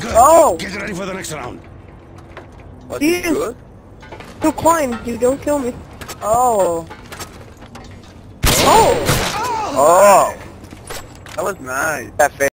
good. Oh! Get ready for the next round. What, are good? Don't climb, dude. Don't kill me. Oh. oh. Oh! Oh! That was nice. That